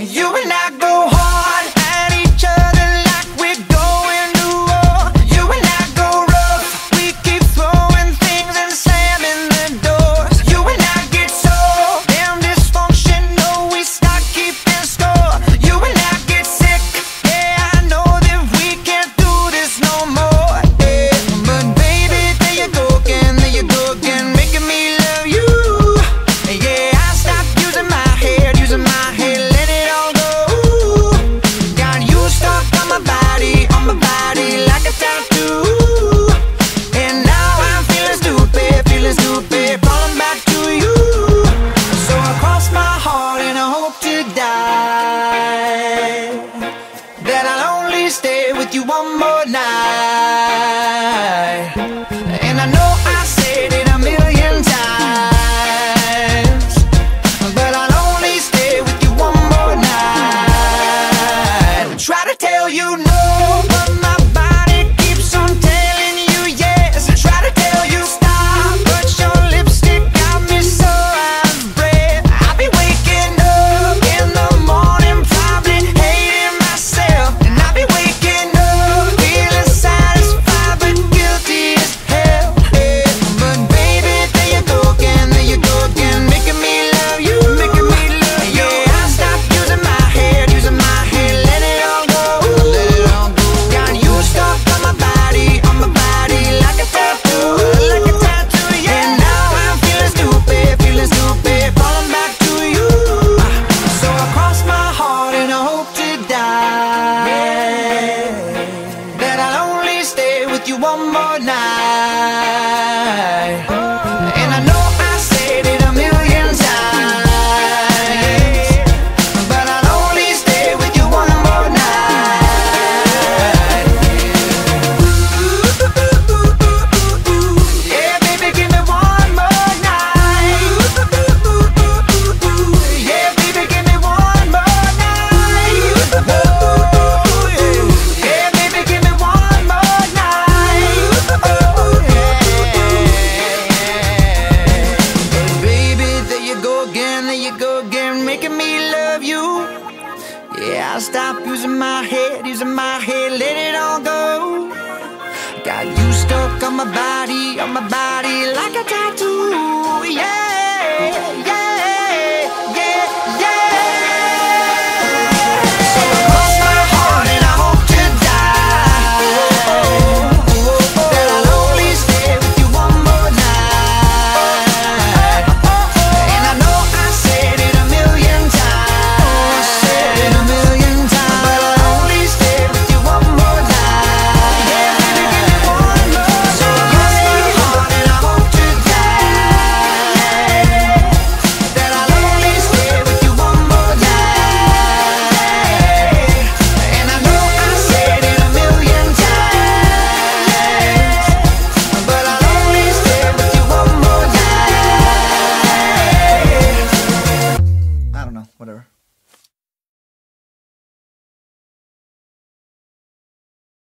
You and I go hard. my body. you one more night. Yeah, I stop using my head, using my head, let it all go. Got you stuck on my body, on my body like a matter.